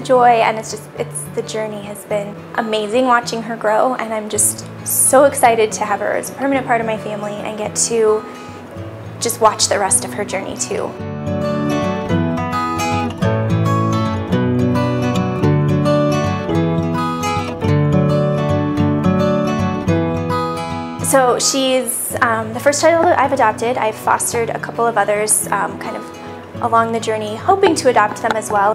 joy and it's just, it's, the journey has been amazing watching her grow and I'm just so excited to have her as a permanent part of my family and get to just watch the rest of her journey too. So she's um, the first child that I've adopted. I've fostered a couple of others um, kind of along the journey, hoping to adopt them as well.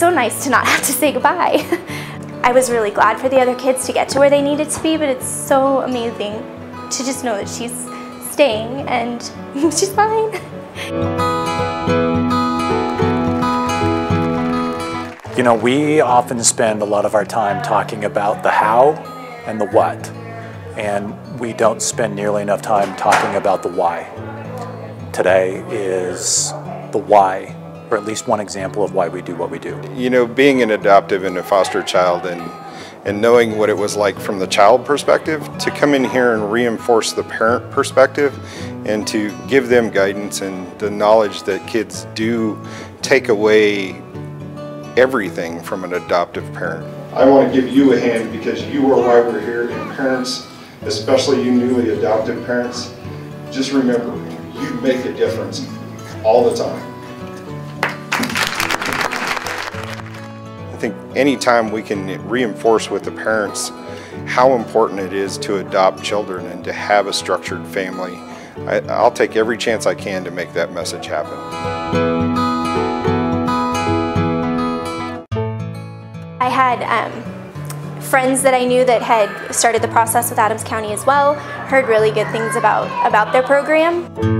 So nice to not have to say goodbye. I was really glad for the other kids to get to where they needed to be, but it's so amazing to just know that she's staying and she's fine. You know, we often spend a lot of our time talking about the how and the what. And we don't spend nearly enough time talking about the why. Today is the why, or at least one example of why we do what we do. You know, being an adoptive and a foster child and and knowing what it was like from the child perspective to come in here and reinforce the parent perspective and to give them guidance and the knowledge that kids do take away everything from an adoptive parent. I want to give you a hand because you are why we're here and parents, especially you newly adopted parents, just remember, you make a difference all the time. Think anytime we can reinforce with the parents how important it is to adopt children and to have a structured family, I, will take every chance I can to make that message happen. I had um, friends that I knew that had started the process with Adams County as well, heard really good things about, about their program.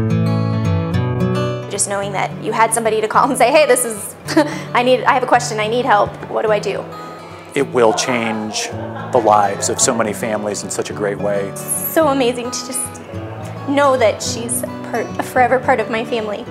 Just knowing that you had somebody to call and say, hey, this is, I need, I have a question, I need help, what do I do? It will change the lives of so many families in such a great way. so amazing to just know that she's part, a forever part of my family.